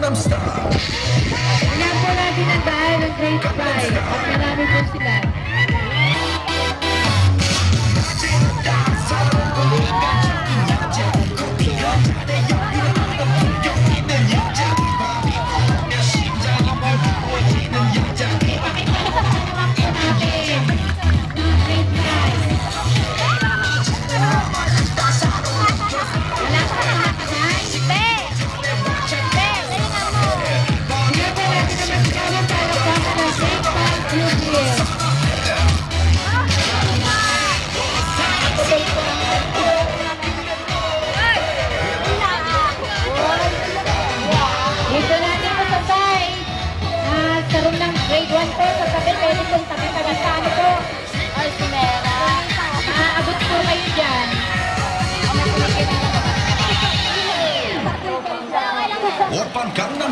Gangnam Style. Yan po natin ang bahay ng grade 5. At marami po sila.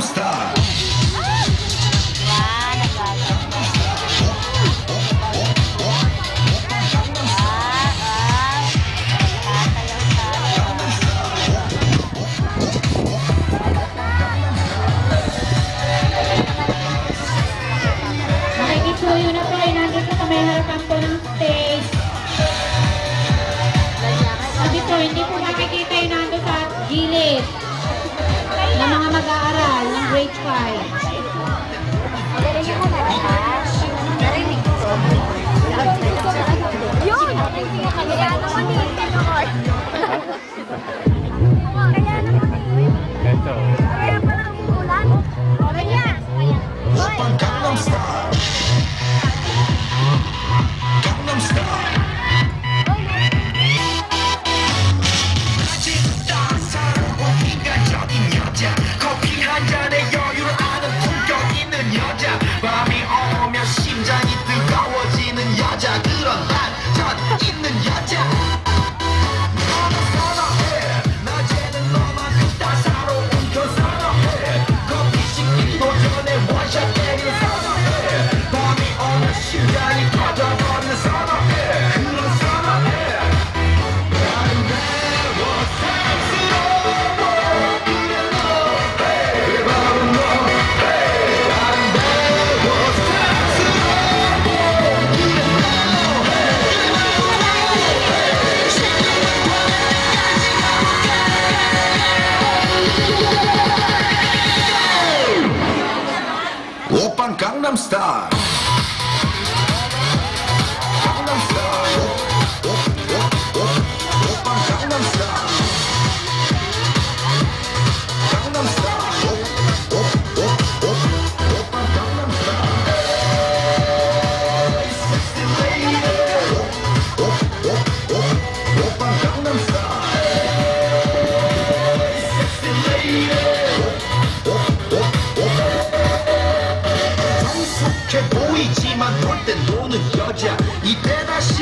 star. Nakikita 啊。star.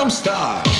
platinum star.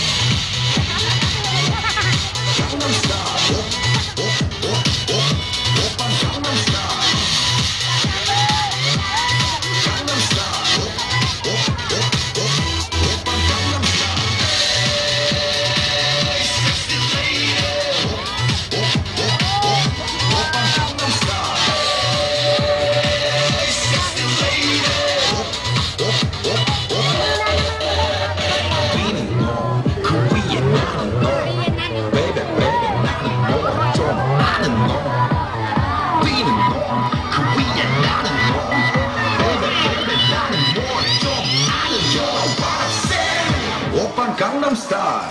Gangnam Style.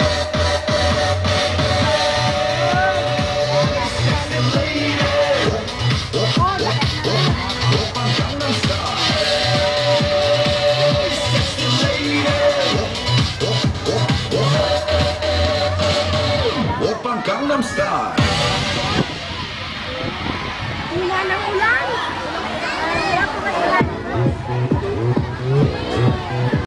Gangnam Style. Ulan ang ulan!